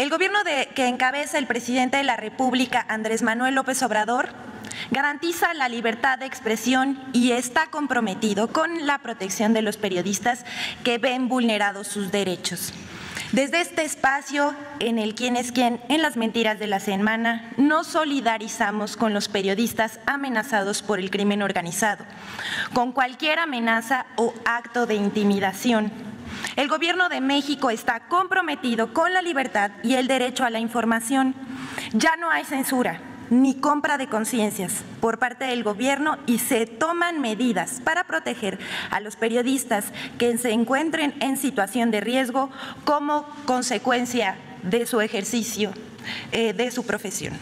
El gobierno que encabeza el presidente de la República, Andrés Manuel López Obrador, garantiza la libertad de expresión y está comprometido con la protección de los periodistas que ven vulnerados sus derechos. Desde este espacio, en el quién es quién, en las mentiras de la semana, nos solidarizamos con los periodistas amenazados por el crimen organizado, con cualquier amenaza o acto de intimidación. El Gobierno de México está comprometido con la libertad y el derecho a la información. Ya no hay censura, ni compra de conciencias por parte del gobierno y se toman medidas para proteger a los periodistas que se encuentren en situación de riesgo como consecuencia de su ejercicio, eh, de su profesión.